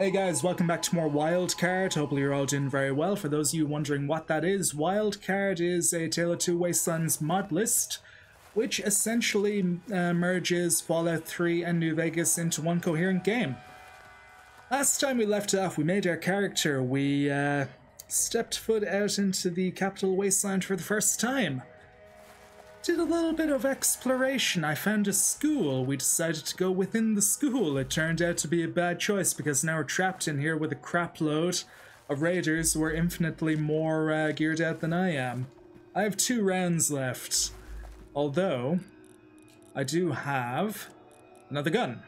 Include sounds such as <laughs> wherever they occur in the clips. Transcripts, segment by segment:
Hey guys, welcome back to more Wildcard. Hopefully you're all doing very well. For those of you wondering what that is, Wildcard is a Tale of Two Wastelands mod list, which essentially uh, merges Fallout 3 and New Vegas into one coherent game. Last time we left off, we made our character. We uh, stepped foot out into the capital wasteland for the first time. Did a little bit of exploration. I found a school. We decided to go within the school. It turned out to be a bad choice because now we're trapped in here with a crap load of raiders who are infinitely more uh, geared out than I am. I have two rounds left. Although, I do have another gun.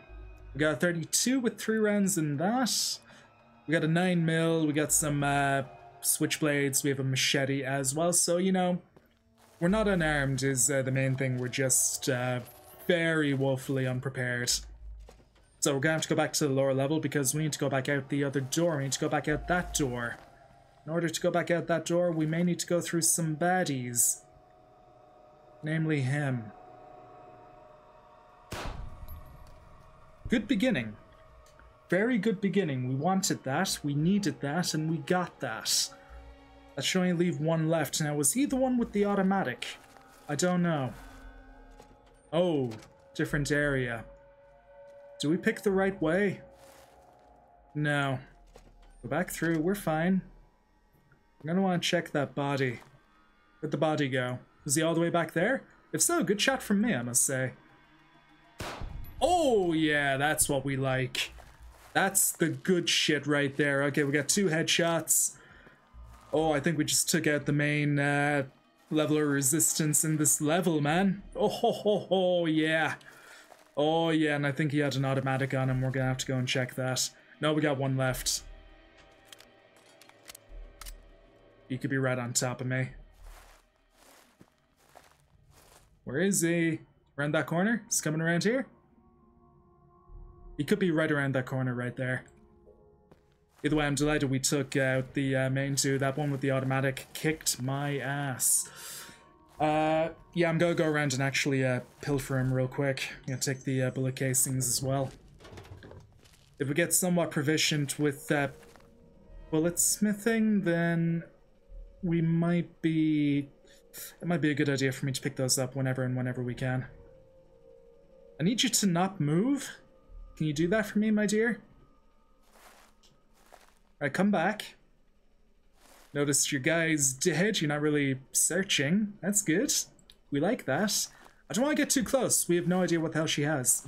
We got a 32 with three rounds in that. We got a 9 mil. We got some uh, switchblades. We have a machete as well. So, you know, we're not unarmed is uh, the main thing. We're just uh, very woefully unprepared. So we're gonna have to go back to the lower level because we need to go back out the other door. We need to go back out that door. In order to go back out that door, we may need to go through some baddies. Namely him. Good beginning. Very good beginning. We wanted that, we needed that, and we got that. That should only leave one left. Now, was he the one with the automatic? I don't know. Oh, different area. Do we pick the right way? No. Go back through, we're fine. I'm gonna want to check that body. Where'd the body go? Was he all the way back there? If so, good shot from me, I must say. Oh, yeah, that's what we like. That's the good shit right there. Okay, we got two headshots. Oh, I think we just took out the main uh, leveler resistance in this level, man. Oh, ho, ho, ho, yeah. Oh, yeah, and I think he had an automatic on him. We're gonna have to go and check that. No, we got one left. He could be right on top of me. Where is he? Around that corner? He's coming around here? He could be right around that corner right there. Either way, I'm delighted we took out the uh, main two. That one with the automatic kicked my ass. Uh, yeah, I'm gonna go around and actually uh, pilfer him real quick. I'm gonna take the uh, bullet casings as well. If we get somewhat proficient with bullet smithing, then we might be... It might be a good idea for me to pick those up whenever and whenever we can. I need you to not move. Can you do that for me, my dear? Alright, come back. Notice your guy's dead, you're not really searching. That's good. We like that. I don't want to get too close. We have no idea what the hell she has.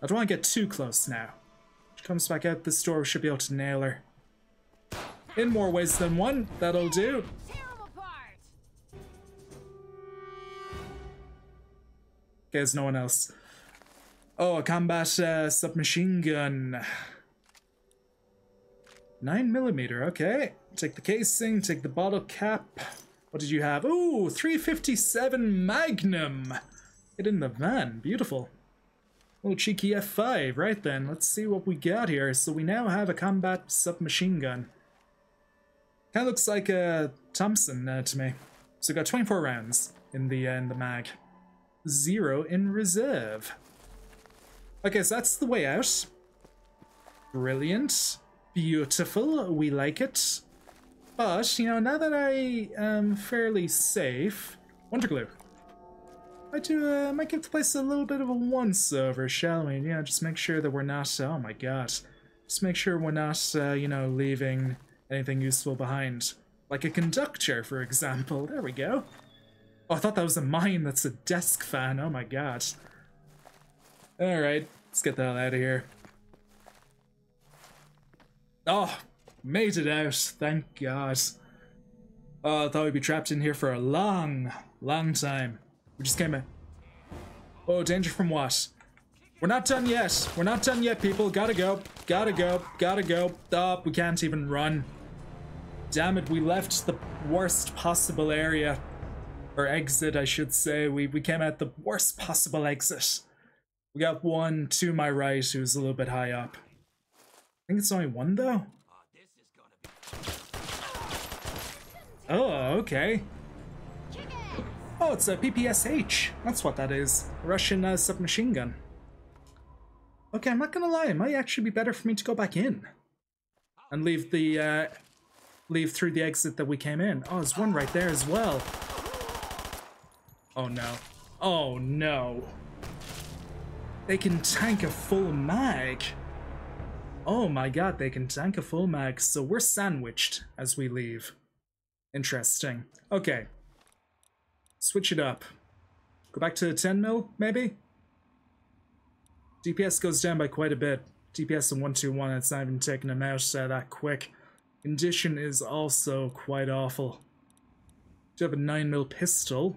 I don't want to get too close now. She comes back out this door, we should be able to nail her. In more ways than one, that'll do. There's no one else. Oh, a combat uh, submachine gun. 9 millimeter, okay. Take the casing, take the bottle cap. What did you have? Ooh, 357 Magnum. Get in the van, beautiful. Little cheeky F5, right then. Let's see what we got here. So we now have a combat submachine gun. Kinda looks like a Thompson uh, to me. So got 24 rounds in the, uh, in the mag. Zero in reserve. Okay, so that's the way out. Brilliant. Beautiful, we like it. But, you know, now that I am fairly safe... Wonder glue. I do, uh, might give the place a little bit of a once-over, shall we? You know, just make sure that we're not... Oh my god. Just make sure we're not, uh, you know, leaving anything useful behind. Like a conductor, for example. There we go. Oh, I thought that was a mine that's a desk fan. Oh my god. Alright, let's get the hell out of here. Oh, made it out. Thank God. Oh, I thought we'd be trapped in here for a long, long time. We just came in. Oh, danger from what? We're not done yet. We're not done yet, people. Gotta go. Gotta go. Gotta go. Oh, we can't even run. Damn it, we left the worst possible area. Or exit, I should say. We, we came at the worst possible exit. We got one to my right who's a little bit high up. I think it's only one though. Oh, okay. Oh, it's a PPSH. That's what that is. Russian uh, submachine gun. Okay, I'm not gonna lie, it might actually be better for me to go back in. And leave the, uh, leave through the exit that we came in. Oh, there's one right there as well. Oh no. Oh no. They can tank a full mag. Oh my god, they can tank a full mag, so we're sandwiched as we leave. Interesting. Okay. Switch it up. Go back to 10 mil, maybe? DPS goes down by quite a bit. DPS in 121, it's not even taking them out uh, that quick. Condition is also quite awful. Do have a 9 mil pistol.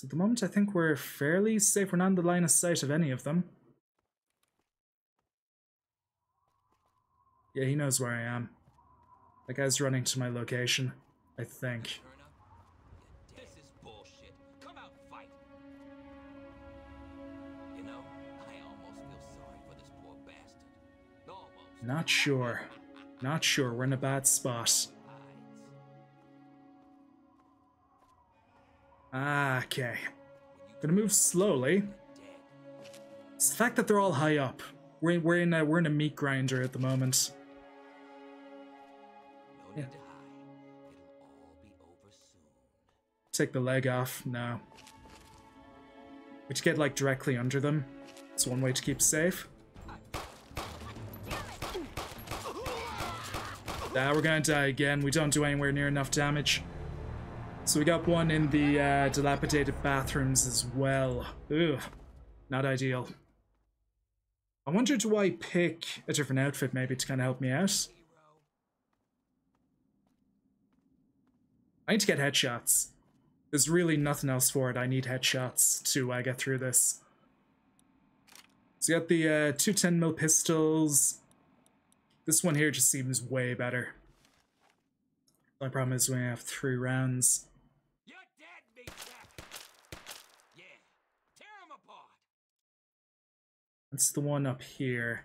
So at the moment I think we're fairly safe. We're not in the line of sight of any of them. Yeah, he knows where I am. That guy's running to my location, I think. This is bullshit. Come out and fight. You know, I almost feel sorry for this poor bastard. Almost. Not sure. Not sure. We're in a bad spot. Ah, okay. Gonna move slowly. It's the fact that they're all high up. We're, we're in a, we're in a meat grinder at the moment. Take the leg off. No. We to get like directly under them. It's one way to keep safe. Ah, we're gonna die again. We don't do anywhere near enough damage. So we got one in the uh, dilapidated bathrooms as well. Ugh, not ideal. I wonder do I pick a different outfit maybe to kind of help me out? I need to get headshots. There's really nothing else for it. I need headshots to uh, get through this. So you got the uh, two 10mm pistols. This one here just seems way better. My problem is we only have three rounds. You're dead, big chap. Yeah. Tear him apart. That's the one up here.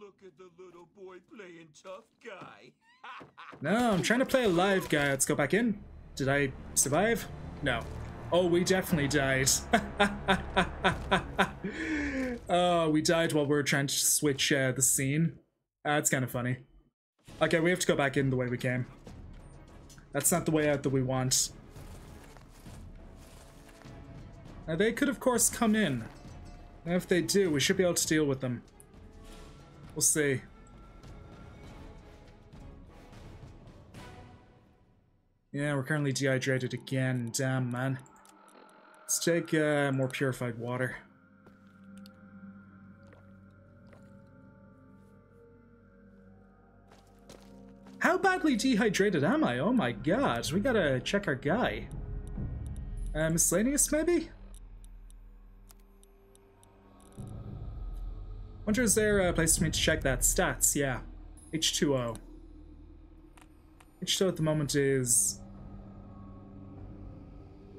Look at the little boy playing tough guy. <laughs> No, I'm trying to play a live guy. Let's go back in. Did I survive? No. Oh, we definitely died. <laughs> oh, we died while we were trying to switch uh, the scene. That's kind of funny. Okay, we have to go back in the way we came. That's not the way out that we want. Now, they could, of course, come in. And if they do, we should be able to deal with them. We'll see. Yeah, we're currently dehydrated again. Damn, man. Let's take uh, more purified water. How badly dehydrated am I? Oh my god, we gotta check our guy. Uh, miscellaneous, maybe? Wonder is there a place for me to check that? Stats, yeah. H2O. H2O at the moment is...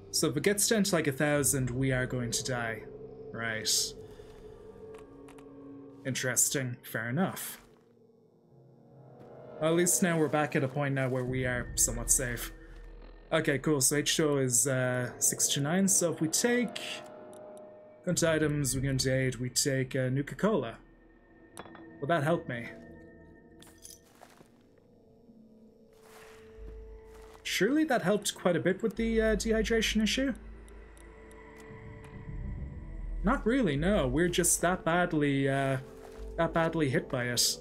So if it gets down to like a thousand, we are going to die. Right. Interesting. Fair enough. Well, at least now we're back at a point now where we are somewhat safe. Okay, cool. So H2O is uh, 6 to 9. So if we take... To items, we go into aid, we take uh, Nuka-Cola. Will that help me? Surely that helped quite a bit with the uh, dehydration issue? Not really, no. We're just that badly, uh, that badly hit by it.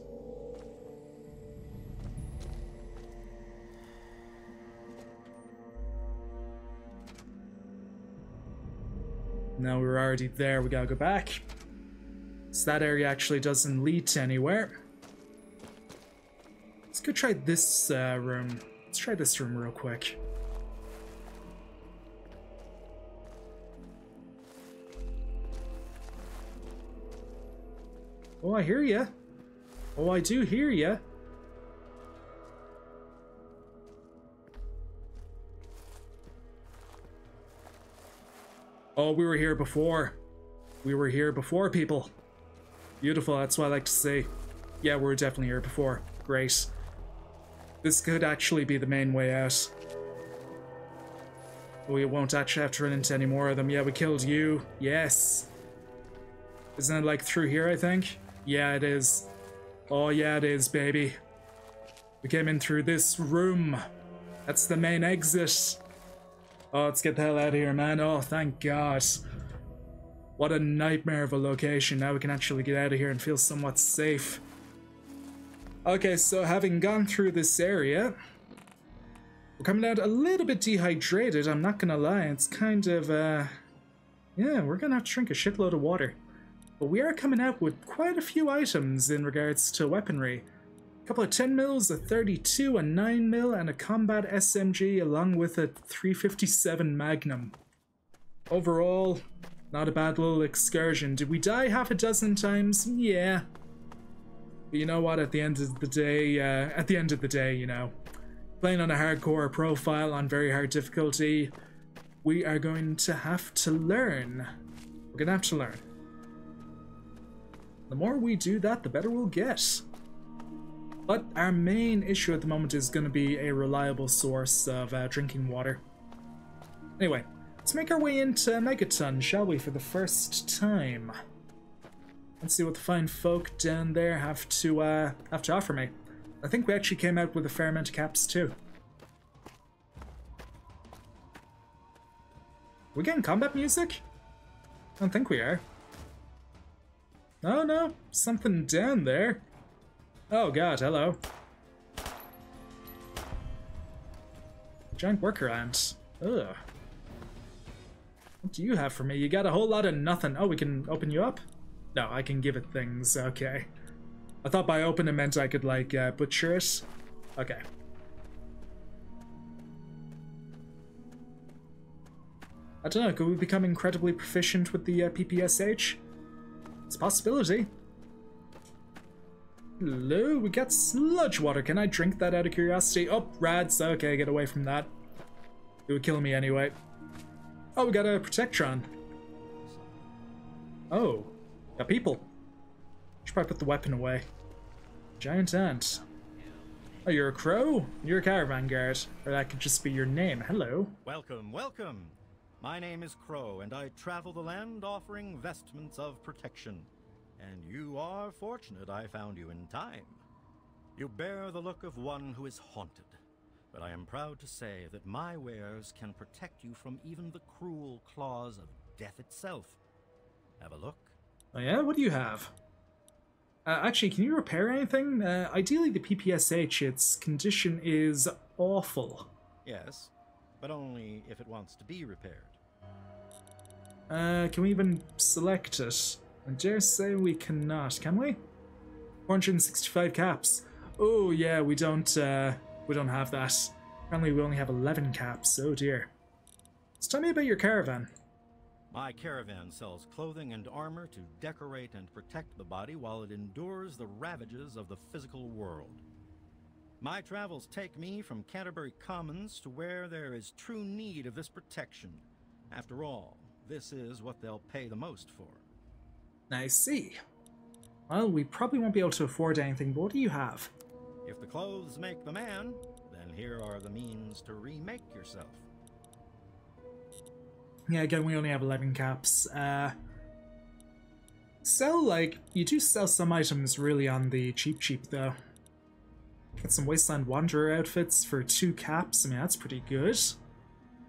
No, we're already there. We gotta go back. So that area actually doesn't lead to anywhere. Let's go try this uh, room. Let's try this room real quick. Oh, I hear ya. Oh, I do hear ya. Oh, we were here before. We were here before, people. Beautiful, that's what I like to say. Yeah, we were definitely here before. Great. This could actually be the main way out. We won't actually have to run into any more of them. Yeah, we killed you. Yes. Isn't it like through here, I think? Yeah, it is. Oh, yeah, it is, baby. We came in through this room. That's the main exit. Oh, let's get the hell out of here, man. Oh, thank God. What a nightmare of a location. Now we can actually get out of here and feel somewhat safe. Okay, so having gone through this area, we're coming out a little bit dehydrated, I'm not gonna lie. It's kind of, uh, yeah, we're gonna have to drink a shitload of water. But we are coming out with quite a few items in regards to weaponry. A couple of 10 mils, a 32, a 9 mil, and a combat SMG along with a 357 Magnum. Overall, not a bad little excursion. Did we die half a dozen times? Yeah. But you know what? At the end of the day, uh, at the end of the day, you know, playing on a hardcore profile on very hard difficulty, we are going to have to learn. We're gonna have to learn. The more we do that, the better we'll get. But our main issue at the moment is going to be a reliable source of uh, drinking water. Anyway, let's make our way into Megaton, shall we, for the first time. Let's see what the fine folk down there have to uh, have to offer me. I think we actually came out with a fair amount of caps too. We getting combat music? I don't think we are. Oh no, something down there. Oh god, hello. Giant worker ants. Ugh. What do you have for me? You got a whole lot of nothing. Oh, we can open you up? No, I can give it things. Okay. I thought by open it meant I could, like, uh, butcher it. Okay. I don't know, could we become incredibly proficient with the uh, PPSH? It's a possibility. Hello, we got sludge water. Can I drink that out of curiosity? Oh, rads. Okay, get away from that. It would kill me anyway. Oh, we got a Protectron. Oh, got people. Should probably put the weapon away. Giant ant. Oh, you're a crow? You're a caravan guard. Or that could just be your name. Hello. Welcome, welcome. My name is Crow, and I travel the land offering vestments of protection. And you are fortunate I found you in time. You bear the look of one who is haunted, but I am proud to say that my wares can protect you from even the cruel claws of death itself. Have a look. Oh yeah? What do you have? Uh, actually, can you repair anything? Uh, ideally, the PPSH, its condition is awful. Yes, but only if it wants to be repaired. Uh, can we even select it? I dare say we cannot, can we? 465 caps. Oh yeah, we don't, uh, we don't have that. Apparently we only have 11 caps, oh dear. So tell me about your caravan. My caravan sells clothing and armor to decorate and protect the body while it endures the ravages of the physical world. My travels take me from Canterbury Commons to where there is true need of this protection. After all, this is what they'll pay the most for. I see. Well, we probably won't be able to afford anything, but what do you have? If the clothes make the man, then here are the means to remake yourself. Yeah, again, we only have 11 caps. Uh, sell, like, you do sell some items really on the cheap cheap, though. Get some Wasteland Wanderer outfits for two caps. I mean, that's pretty good.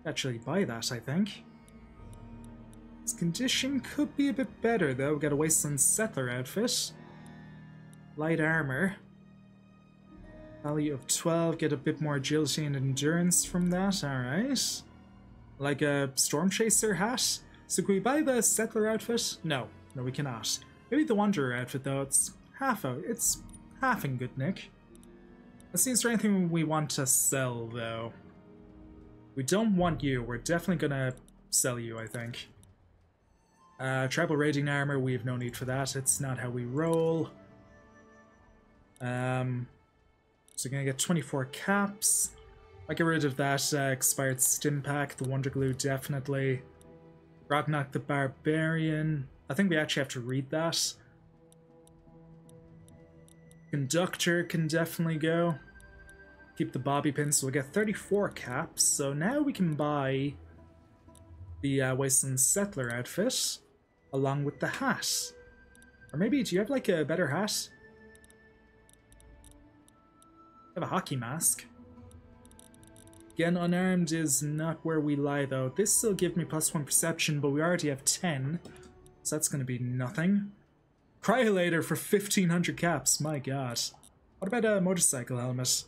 Actually buy that, I think. Its condition could be a bit better, though. We got a Wasteland Settler outfit. Light armor. Value of 12, get a bit more agility and endurance from that, alright. Like a Storm Chaser hat? So can we buy the Settler outfit? No, no we cannot. Maybe the Wanderer outfit though, it's half out, it's half in good nick. Let's see is there anything we want to sell though. We don't want you, we're definitely gonna sell you, I think. Uh, tribal raiding armor, we have no need for that. It's not how we roll. Um, so gonna get 24 caps. I get rid of that uh, expired stim pack. The Wonder Glue definitely. Grognak the Barbarian. I think we actually have to read that. Conductor can definitely go. Keep the bobby pins, so we get 34 caps. So now we can buy the uh, Wasteland Settler outfit, along with the hat. Or maybe, do you have like a better hat? I have a hockey mask. Again, unarmed is not where we lie though. This still give me plus one perception, but we already have 10. So that's to be nothing. Cryolator for 1500 caps, my god. What about a motorcycle helmet?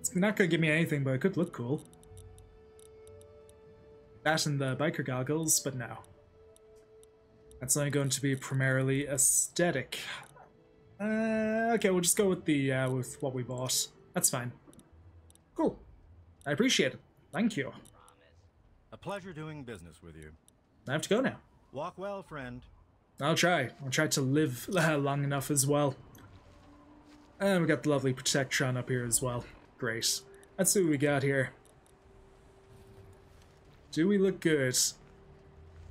It's not to give me anything, but it could look cool. That and the biker goggles, but no. That's only going to be primarily aesthetic. Uh, okay, we'll just go with the uh, with what we bought. That's fine. Cool. I appreciate it. Thank you. A pleasure doing business with you. I have to go now. Walk well, friend. I'll try. I'll try to live uh, long enough as well. And we got the lovely Protectron up here as well. Great. Let's see what we got here. Do we look good?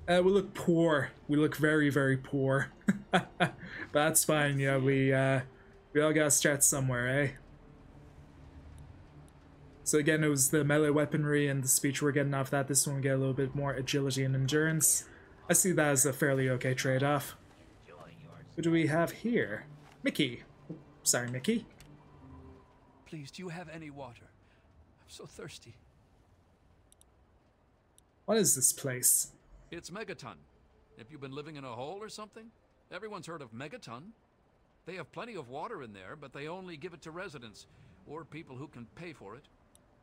Uh, we look poor. We look very, very poor. but <laughs> that's fine, yeah, we, uh, we all gotta start somewhere, eh? So again, it was the melee weaponry and the speech we're getting off that. This one we get a little bit more agility and endurance. I see that as a fairly okay trade-off. Who do we have here? Mickey. Sorry, Mickey. Please, do you have any water? I'm so thirsty. What is this place? It's Megaton. Have you been living in a hole or something? Everyone's heard of Megaton. They have plenty of water in there, but they only give it to residents or people who can pay for it.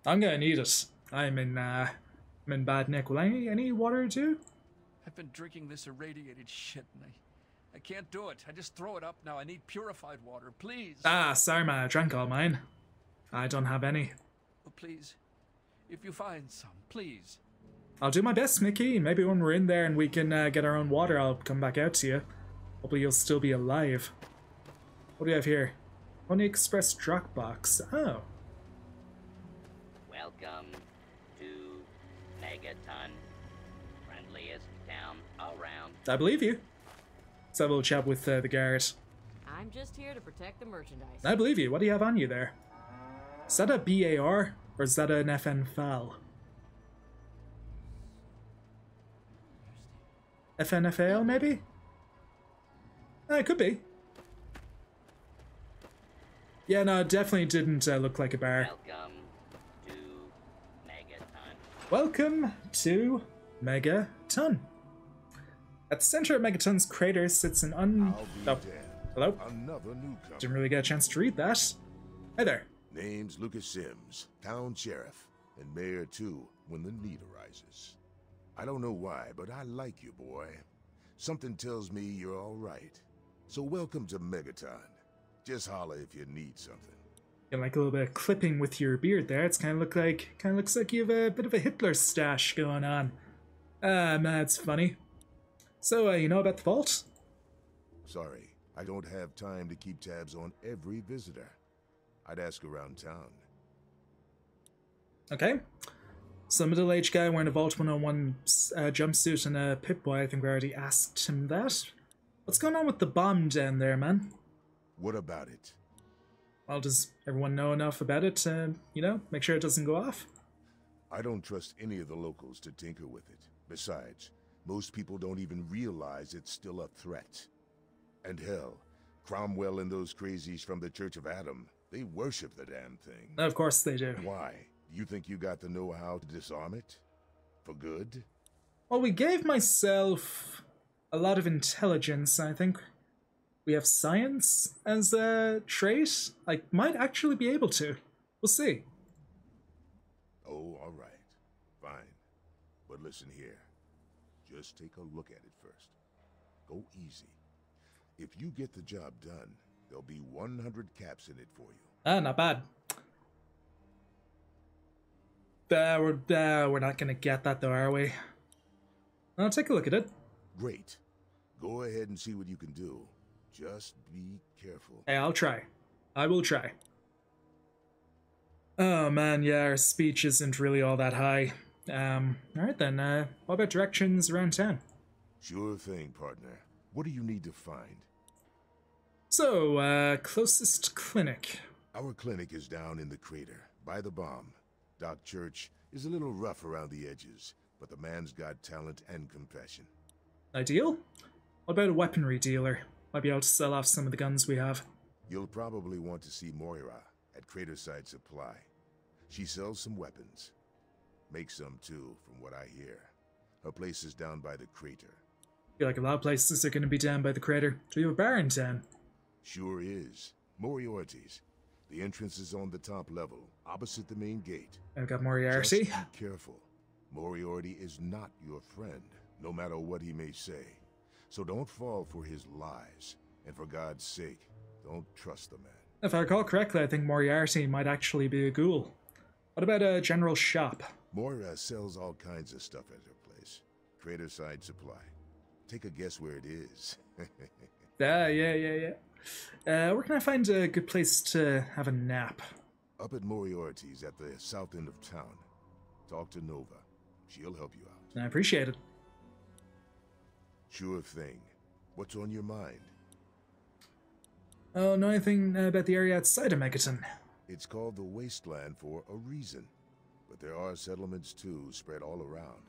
I'm gonna need it. I'm in, uh, I'm in bad nick. Will I need any water too? I've been drinking this irradiated shit and I, I can't do it. I just throw it up now. I need purified water, please. Ah, sorry man, I drank all mine. I don't have any. Oh, please. If you find some, please. I'll do my best, Mickey. Maybe when we're in there and we can uh, get our own water, I'll come back out to you. Hopefully you'll still be alive. What do we have here? Pony Express Dropbox. Oh. Welcome to Megaton, friendliest town around. I believe you. Let's have a little chat with uh, the guard. I'm just here to protect the merchandise. I believe you. What do you have on you there? Is that a BAR or is that an FN FAL? FNFAL maybe? Uh, it could be. Yeah, no, it definitely didn't uh, look like a bar. Welcome to Megaton. Welcome to Megaton. At the center of Megaton's crater sits an un. Oh, hello? Another newcomer. Didn't really get a chance to read that. Hi there. Name's Lucas Sims, town sheriff, and mayor too when the need arises. I don't know why, but I like you, boy. Something tells me you're all right. So welcome to Megaton. Just holler if you need something. Got like a little bit of clipping with your beard there. It's kind of look like kind of looks like you have a bit of a Hitler stash going on. Ah, man, that's funny. So, uh, you know about the vault? Sorry, I don't have time to keep tabs on every visitor. I'd ask around town. Okay. So, middle-aged guy wearing a Vault 101 uh, jumpsuit and a Pip-Boy. I think we already asked him that. What's going on with the bomb down there, man? What about it? Well, does everyone know enough about it to, you know, make sure it doesn't go off? I don't trust any of the locals to tinker with it. Besides, most people don't even realize it's still a threat. And hell, Cromwell and those crazies from the Church of Atom, they worship the damn thing. Of course they do. Why? You think you got the know-how to disarm it? For good? Well, we gave myself a lot of intelligence. I think we have science as a trait. I might actually be able to. We'll see. Oh, all right. Fine. But listen here. Just take a look at it first. Go easy. If you get the job done, there'll be 100 caps in it for you. Ah, not bad. Uh, we're, uh, we're not gonna get that though, are we? I'll take a look at it. Great. Go ahead and see what you can do. Just be careful. Hey, I'll try. I will try. Oh man, yeah, our speech isn't really all that high. Um, alright then, uh, what about directions around town? Sure thing, partner. What do you need to find? So, uh, closest clinic. Our clinic is down in the crater, by the bomb. Doc Church is a little rough around the edges, but the man's got talent and compassion. Ideal? What about a weaponry dealer? Might be able to sell off some of the guns we have. You'll probably want to see Moira at Craterside Supply. She sells some weapons. Makes some too, from what I hear. Her place is down by the crater. I feel like a lot of places are going to be down by the crater. Do we have a bar in town? Sure is. Moriarty's. The entrance is on the top level, opposite the main gate. I've got Just Moriarty. be careful. Moriarty is not your friend, no matter what he may say. So don't fall for his lies. And for God's sake, don't trust the man. If I recall correctly, I think Moriarty might actually be a ghoul. What about a general shop? Moira sells all kinds of stuff at her place. Craterside Supply. Take a guess where it is. <laughs> Ah, yeah, yeah, yeah. Uh, where can I find a good place to have a nap? Up at Moriarty's at the south end of town. Talk to Nova. She'll help you out. I appreciate it. Sure thing. What's on your mind? Oh, know anything about the area outside of Megaton? It's called the Wasteland for a reason. But there are settlements too, spread all around.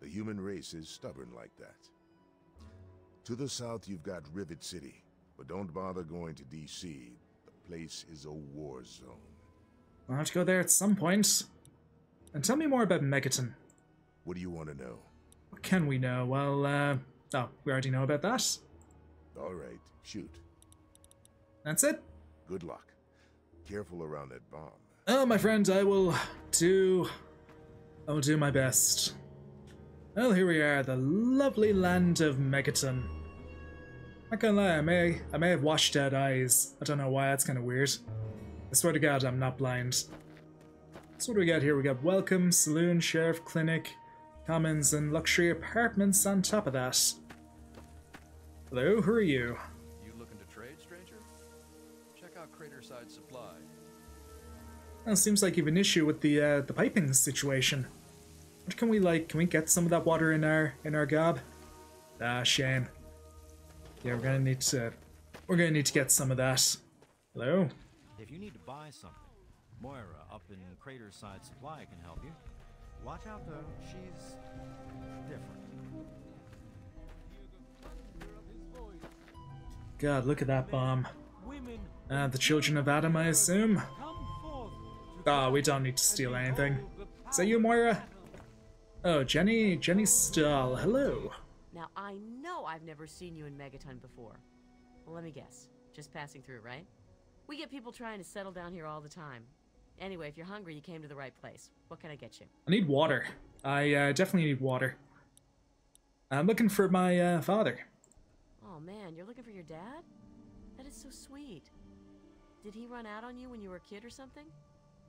The human race is stubborn like that. To the south, you've got Rivet City. But don't bother going to D.C. The place is a war zone. I'll have to go there at some point. And tell me more about Megaton. What do you want to know? What can we know? Well, uh, oh, we already know about that. All right, shoot. That's it. Good luck. Careful around that bomb. Oh, my friend, I will do. I will do my best. Well, here we are, the lovely land of Megaton. Not gonna lie, I may, I may have washed out eyes. I don't know why, that's kind of weird. I swear to God, I'm not blind. So what do we got here? We got welcome, saloon, sheriff, clinic, commons, and luxury apartments on top of that. Hello, who are you? You looking to trade, stranger? Check out Craterside Supply. Well, seems like you've an issue with the uh, the piping situation. What can we like? Can we get some of that water in our in our gob? Ah, shame. Yeah, we're gonna need to. We're gonna need to get some of that. Hello. If you need to buy something, Moira up in Craterside Supply can help you. Watch out though, she's different. God, look at that bomb. Uh, the children of Atom, I assume. Ah, we don't need to steal anything. Is that you, Moira? Oh, Jenny, Jenny Stahl. Hello. Now, I know I've never seen you in Megaton before. Well, let me guess. Just passing through, right? We get people trying to settle down here all the time. Anyway, if you're hungry, you came to the right place. What can I get you? I need water. I uh, definitely need water. I'm looking for my uh, father. Oh man, you're looking for your dad? That is so sweet. Did he run out on you when you were a kid or something?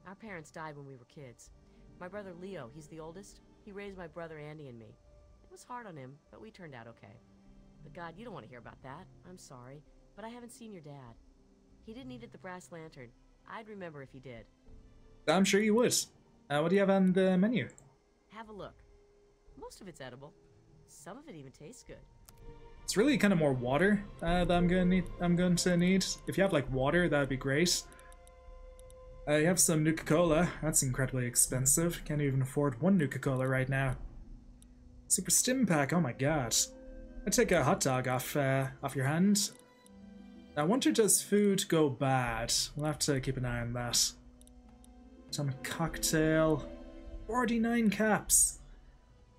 Our parents died when we were kids. My brother Leo, he's the oldest. He raised my brother Andy and me. It was hard on him, but we turned out okay. But God, you don't want to hear about that. I'm sorry, but I haven't seen your dad. He didn't eat at the Brass Lantern. I'd remember if he did. I'm sure you would. Uh, what do you have on the menu? Have a look. Most of it's edible. Some of it even tastes good. It's really kind of more water uh, that I'm gonna need. I'm going to need. If you have like water, that'd be great. Uh, you have some Nuka Cola. That's incredibly expensive. Can't even afford one Nuka Cola right now. Super Stim Pack. Oh my god. I take a hot dog off uh, off your hand. I wonder does food go bad? We'll have to keep an eye on that. Some cocktail. 49 caps.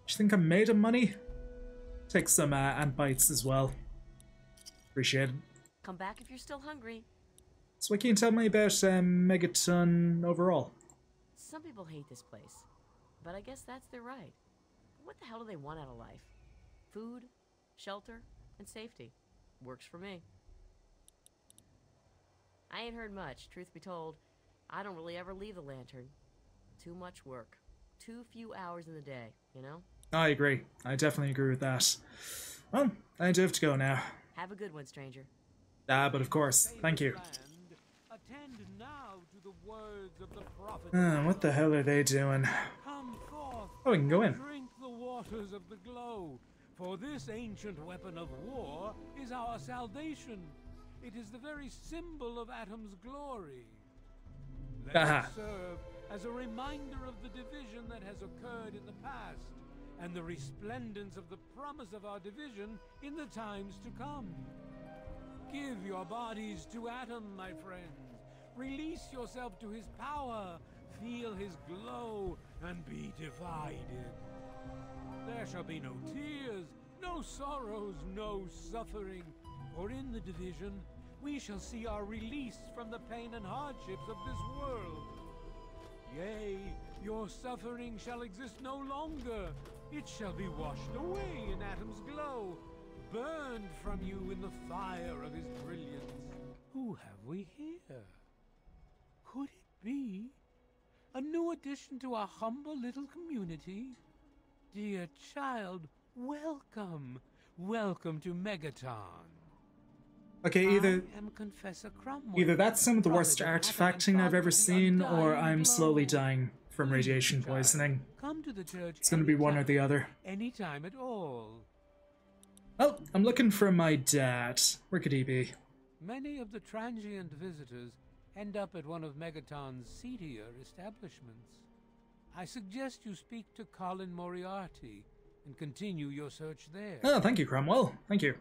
Do you think I'm made of money? Take some uh, ant bites as well. Appreciate it. Come back if you're still hungry. So what can you tell me about um, Megaton overall? Some people hate this place, but I guess that's their right. What the hell do they want out of life? Food, shelter, and safety. Works for me. I ain't heard much, truth be told. I don't really ever leave the lantern. Too much work. Too few hours in the day, you know? I agree. I definitely agree with that. Well, I do have to go now. Have a good one, stranger. Ah, but of course. Thank you. Attend now to the words of the prophet. Uh, what the hell are they doing? Come forth. Oh, we can go in. Waters of the glow, for this ancient weapon of war is our salvation. It is the very symbol of Atom's glory. Let it serve as a reminder of the division that has occurred in the past, and the resplendence of the promise of our division in the times to come. Give your bodies to Atom, my friends. Release yourself to his power. Feel his glow and be divided. There shall be no tears, no sorrows, no suffering. For in the division, we shall see our release from the pain and hardships of this world. Yea, your suffering shall exist no longer. It shall be washed away in Atom's glow, burned from you in the fire of his brilliance. Who have we here? Could it be a new addition to our humble little community? Dear child, welcome. Welcome to Megaton. Okay, either I am Confessor Cromwell. either that's some of the worst artifacting I've ever seen, or I'm slowly dying from radiation poisoning. Come to the church. It's gonna be one or the other. Anytime at all. Well, I'm looking for my dad. Where could he be? Many of the transient visitors end up at one of Megaton's seedier establishments. I suggest you speak to Colin Moriarty and continue your search there. Oh, thank you, Cromwell. Thank you.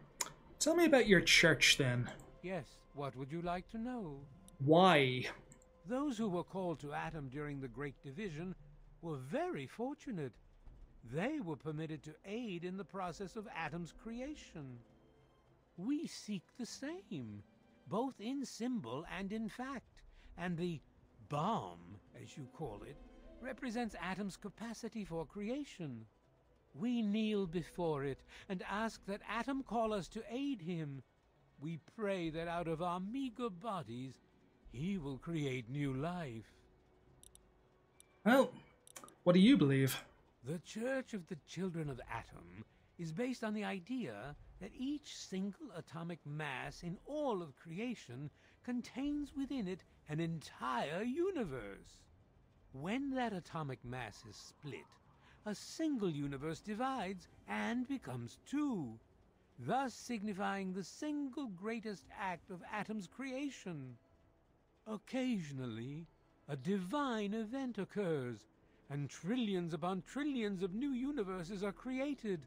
Tell me about your church then. Yes, what would you like to know? Why? Those who were called to Atom during the Great Division were very fortunate. They were permitted to aid in the process of Atom's creation. We seek the same, both in symbol and in fact, and the bomb, as you call it, represents Atom's capacity for creation. We kneel before it and ask that Atom call us to aid him. We pray that out of our meager bodies, he will create new life. Well, what do you believe? The Church of the Children of Atom is based on the idea that each single atomic mass in all of creation contains within it an entire universe. When that atomic mass is split, a single universe divides and becomes two, thus signifying the single greatest act of Atom's creation. Occasionally, a divine event occurs, and trillions upon trillions of new universes are created.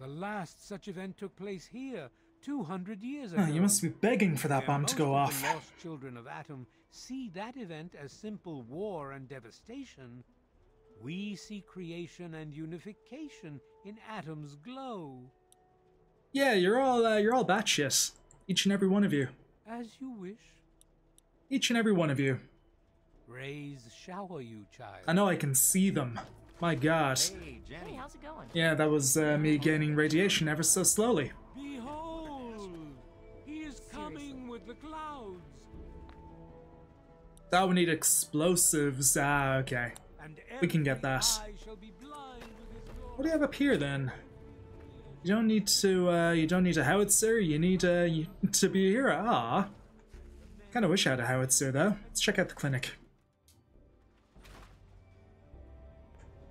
The last such event took place here 200 years ago. Ah, you must be begging for that bomb to go off. Lost children of Atom see that event as simple war and devastation. We see creation and unification in Atom's glow. Yeah, you're all uh, you're all batshit. Each and every one of you. As you wish, Each and every one of you. rays shower you, child. I know I can see them. My god. Hey, Jenny. Hey, how's it going? Yeah, that was uh, me gaining radiation ever so slowly. Behold, he is coming with the clouds. That would need explosives. Ah, okay. We can get that. eye shall be blind with his glory. What do you have up here then? You don't need to. Uh, you don't need a howitzer. You need uh, you, <laughs> to be a hero. Ah. Kind of wish I had a howitzer though. Let's check out the clinic.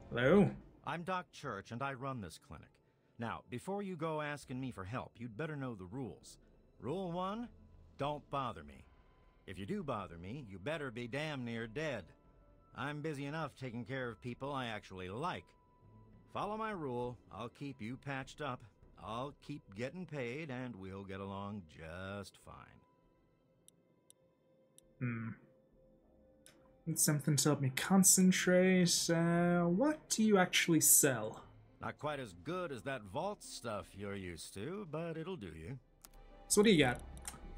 Hello. I'm Doc Church, and I run this clinic. Now, before you go asking me for help, you'd better know the rules. Rule one don't bother me. If you do bother me, you better be damn near dead. I'm busy enough taking care of people I actually like. Follow my rule, I'll keep you patched up, I'll keep getting paid, and we'll get along just fine. Hmm. Need something to help me concentrate. Uh, what do you actually sell? Not quite as good as that vault stuff you're used to, but it'll do you. So what do you got?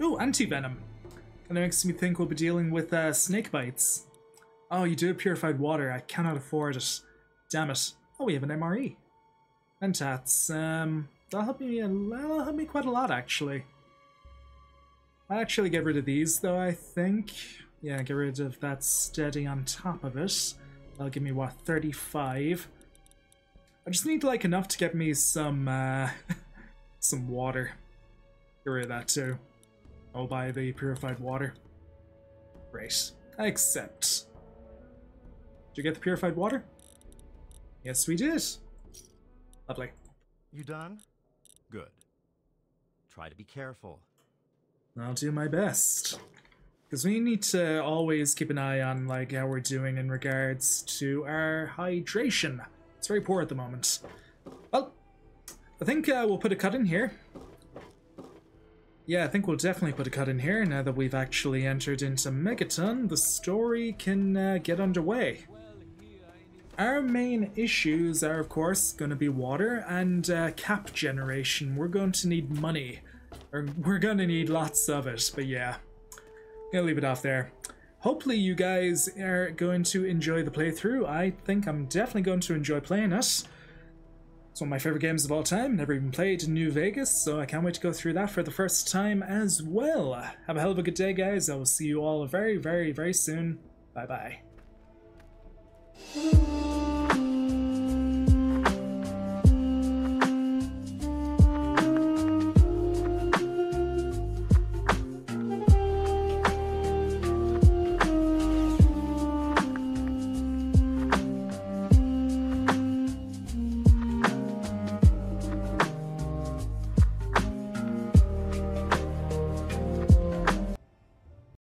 Ooh, anti-venom. Kinda makes me think we'll be dealing with uh, snake bites. Oh, you do have purified water. I cannot afford it. Damn it. Oh, we have an MRE. Mentats. Um, that'll help me. That'll help me quite a lot, actually. I'll actually get rid of these, though. I think. Yeah, get rid of that steady on top of it. That'll give me what 35. I just need like enough to get me some uh, <laughs> some water. Get rid of that too. I'll buy the purified water. Great. I accept. Did you get the purified water? Yes, we did. Lovely. You done? Good. Try to be careful. I'll do my best. Because we need to always keep an eye on like how we're doing in regards to our hydration. It's very poor at the moment. Well, I think uh, we'll put a cut in here. Yeah, I think we'll definitely put a cut in here now that we've actually entered into Megaton. The story can uh, get underway. Our main issues are, of course, going to be water and uh, cap generation. We're going to need money. Or we're going to need lots of it, but yeah. Gonna leave it off there. Hopefully you guys are going to enjoy the playthrough. I think I'm definitely going to enjoy playing it. It's one of my favorite games of all time. Never even played New Vegas, so I can't wait to go through that for the first time as well. Have a hell of a good day, guys. I will see you all very, very, very soon. Bye bye.